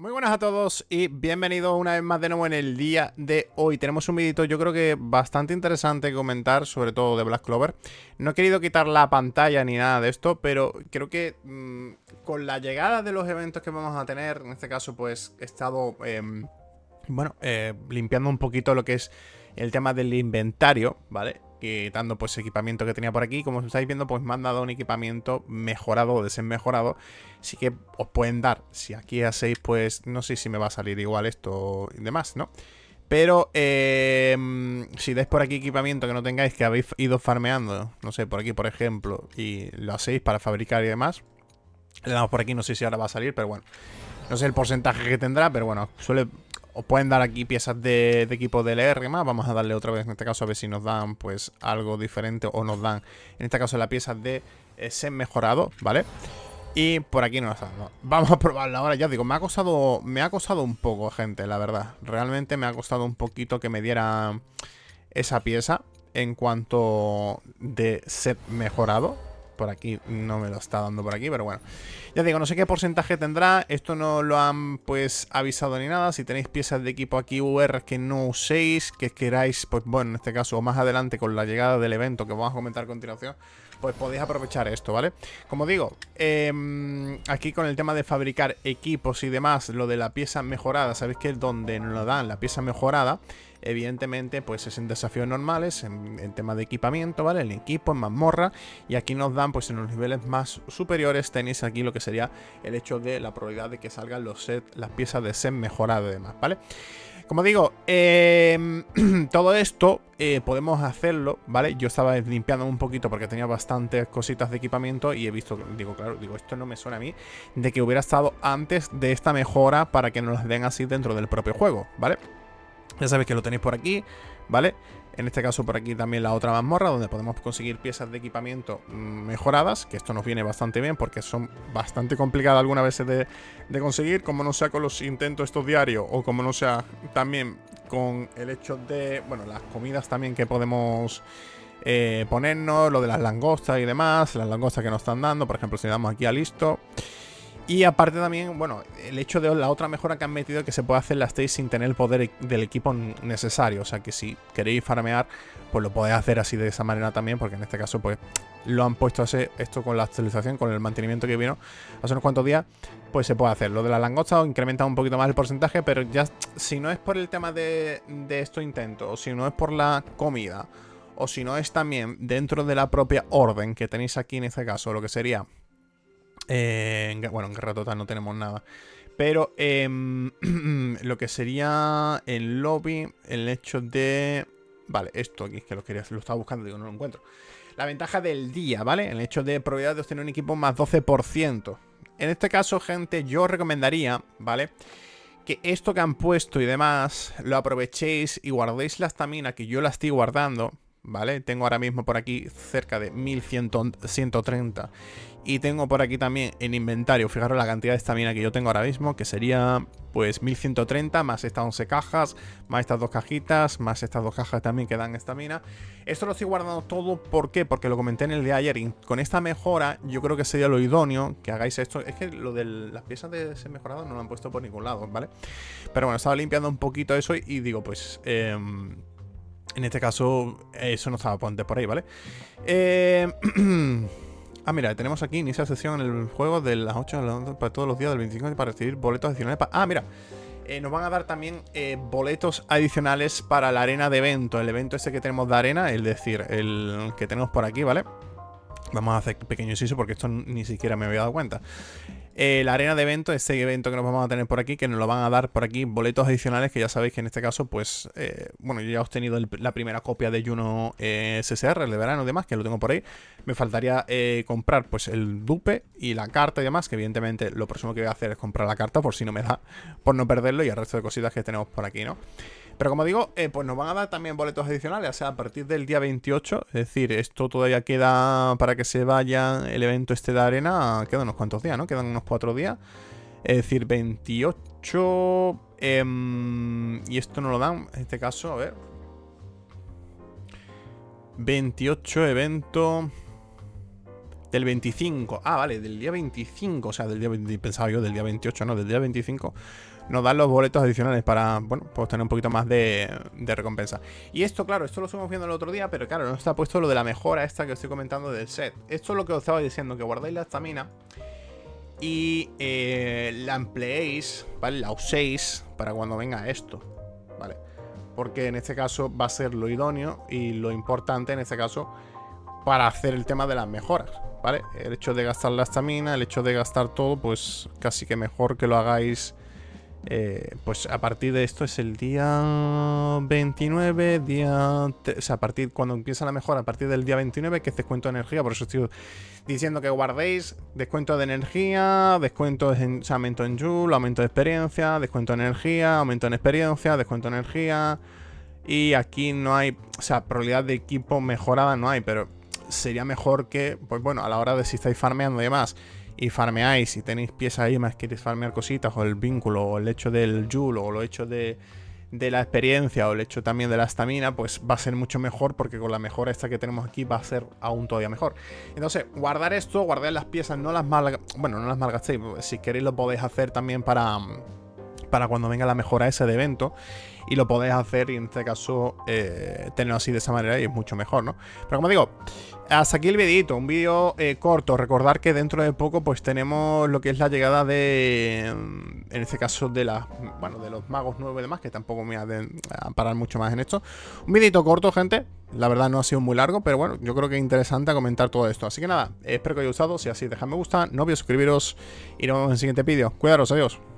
Muy buenas a todos y bienvenidos una vez más de nuevo en el día de hoy. Tenemos un videito yo creo que bastante interesante comentar, sobre todo de Black Clover. No he querido quitar la pantalla ni nada de esto, pero creo que mmm, con la llegada de los eventos que vamos a tener, en este caso pues he estado, eh, bueno, eh, limpiando un poquito lo que es el tema del inventario, ¿vale? Quitando pues equipamiento que tenía por aquí. Como estáis viendo, pues me han dado un equipamiento mejorado o desenmejorado. Así que os pueden dar, si aquí hacéis, pues no sé si me va a salir igual esto y demás, ¿no? Pero eh, si dais por aquí equipamiento que no tengáis, que habéis ido farmeando, no sé, por aquí por ejemplo, y lo hacéis para fabricar y demás, le damos por aquí, no sé si ahora va a salir, pero bueno. No sé el porcentaje que tendrá, pero bueno, suele os pueden dar aquí piezas de, de equipo DLR más. Vamos a darle otra vez en este caso a ver si nos dan pues algo diferente o nos dan en este caso la pieza de eh, SEM mejorado, ¿vale? Y por aquí no nos dan. Vamos a probarla ahora. Ya digo, me ha costado me ha costado un poco, gente, la verdad. Realmente me ha costado un poquito que me diera esa pieza en cuanto de set mejorado por aquí no me lo está dando por aquí, pero bueno. Ya digo, no sé qué porcentaje tendrá, esto no lo han pues avisado ni nada. Si tenéis piezas de equipo aquí UR que no uséis, que queráis, pues bueno, en este caso, o más adelante con la llegada del evento que vamos a comentar a continuación, pues podéis aprovechar esto, ¿vale? Como digo, eh, aquí con el tema de fabricar equipos y demás, lo de la pieza mejorada, sabéis que es donde nos lo dan la pieza mejorada evidentemente pues es en desafíos normales, en, en, tema de equipamiento, ¿vale? En equipo, en mazmorra, y aquí nos dan pues en los niveles más superiores tenéis aquí lo que sería el hecho de la probabilidad de que salgan los set, las piezas de set mejorado y demás, ¿vale? Como digo, eh, todo esto eh, podemos hacerlo, ¿vale? Yo estaba limpiando un poquito porque tenía bastantes cositas de equipamiento y he visto, digo, claro, digo, esto no me suena a mí, de que hubiera estado antes de esta mejora para que nos las den así dentro del propio juego, ¿vale? Ya sabéis que lo tenéis por aquí, ¿vale? En este caso por aquí también la otra mazmorra donde podemos conseguir piezas de equipamiento mejoradas, que esto nos viene bastante bien porque son bastante complicadas algunas veces de, de conseguir, como no sea con los intentos estos diarios o como no sea también con el hecho de, bueno, las comidas también que podemos eh, ponernos, lo de las langostas y demás, las langostas que nos están dando, por ejemplo si le damos aquí a listo... Y aparte también, bueno, el hecho de la otra mejora que han metido que se puede hacer la stage sin tener el poder del equipo necesario. O sea que si queréis farmear, pues lo podéis hacer así de esa manera también, porque en este caso, pues lo han puesto así, esto con la actualización, con el mantenimiento que vino hace unos cuantos días, pues se puede hacer. Lo de la langosta incrementa un poquito más el porcentaje, pero ya si no es por el tema de, de estos intentos, o si no es por la comida, o si no es también dentro de la propia orden que tenéis aquí en este caso, lo que sería eh, en, bueno, en guerra total no tenemos nada. Pero eh, lo que sería el lobby, el hecho de... Vale, esto aquí, que lo, quería, lo estaba buscando, digo, no lo encuentro. La ventaja del día, ¿vale? El hecho de probabilidad de obtener un equipo más 12%. En este caso, gente, yo recomendaría, ¿vale? Que esto que han puesto y demás, lo aprovechéis y guardéis la estamina, que yo la estoy guardando, ¿vale? Tengo ahora mismo por aquí cerca de 1130 y tengo por aquí también en inventario, fijaros la cantidad de estamina que yo tengo ahora mismo, que sería pues 1130 más estas 11 cajas, más estas dos cajitas, más estas dos cajas también que dan estamina. Esto lo estoy guardando todo, ¿por qué? Porque lo comenté en el de ayer y con esta mejora yo creo que sería lo idóneo que hagáis esto. Es que lo de las piezas de ser mejorado no lo han puesto por ningún lado, ¿vale? Pero bueno, estaba limpiando un poquito eso y, digo, pues... Eh, en este caso, eso no estaba ponte por ahí, ¿vale? Eh... Ah, mira, tenemos aquí inicia sesión en el juego de las 8 a las 11 para todos los días del 25 para recibir boletos adicionales. Para... Ah, mira, eh, nos van a dar también eh, boletos adicionales para la arena de evento. El evento ese que tenemos de arena, es decir, el que tenemos por aquí, ¿vale? Vamos a hacer pequeño inciso porque esto ni siquiera me había dado cuenta. Eh, la arena de evento, este evento que nos vamos a tener por aquí, que nos lo van a dar por aquí boletos adicionales, que ya sabéis que en este caso, pues, eh, bueno, yo ya he obtenido la primera copia de Juno eh, SSR, el de verano y demás, que lo tengo por ahí. Me faltaría eh, comprar, pues, el dupe y la carta y demás, que evidentemente lo próximo que voy a hacer es comprar la carta, por si no me da, por no perderlo, y el resto de cositas que tenemos por aquí, ¿no? Pero como digo, eh, pues nos van a dar también boletos adicionales, o sea, a partir del día 28, es decir, esto todavía queda para que se vaya el evento este de arena, quedan unos cuantos días, ¿no? Quedan unos cuatro días, es decir, 28... Eh, y esto no lo dan, en este caso, a ver... 28 evento... Del 25. Ah, vale, del día 25. O sea, del día pensaba yo del día 28, no, del día 25. Nos dan los boletos adicionales para, bueno, pues tener un poquito más de, recompensa. Y esto, claro, esto lo estuvimos viendo el otro día, pero claro, no está puesto lo de la mejora esta que os estoy comentando del set. Esto es lo que os estaba diciendo, que guardáis la estamina y eh, la empleéis, ¿vale? La uséis para cuando venga esto, ¿vale? Porque en este caso va a ser lo idóneo y lo importante en este caso para hacer el tema de las mejoras, ¿vale? El hecho de gastar la estamina, el hecho de gastar todo, pues casi que mejor que lo hagáis eh, pues a partir de esto es el día 29, día... O sea, a partir cuando empieza la mejora, a partir del día 29, que es descuento de energía. Por eso estoy diciendo que guardéis descuento de energía, descuento en, o aumento en Joule, aumento de experiencia, descuento de energía, aumento en experiencia, descuento de energía. Y aquí no hay, o sea, probabilidad de equipo mejorada no hay, pero sería mejor que, pues bueno, a la hora de si estáis farmeando y demás y farmeáis y tenéis piezas ahí más queréis farmear cositas o el vínculo o el hecho del Joule o lo hecho de, de la experiencia o el hecho también de la estamina, pues va a ser mucho mejor porque con la mejora esta que tenemos aquí va a ser aún todavía mejor. Entonces, guardar esto, guardar las piezas, no las mal... Bueno, no las malgastéis, si queréis lo podéis hacer también para para cuando venga la mejora ese de evento y lo podéis hacer y en este caso eh, tenerlo así de esa manera y es mucho mejor, ¿no? Pero como digo, hasta aquí el videito, un vídeo eh, corto, recordar que dentro de poco pues tenemos lo que es la llegada de, mm, en este caso de las, bueno, de los magos nuevos y demás, que tampoco me voy a, parar mucho más en esto. Un videito corto, gente, la verdad no ha sido muy largo, pero bueno, yo creo que es interesante comentar todo esto. Así que nada, espero que os haya gustado, si así dejad me gusta, no olvidéis suscribiros y nos vemos en el siguiente vídeo. Cuidaros, adiós.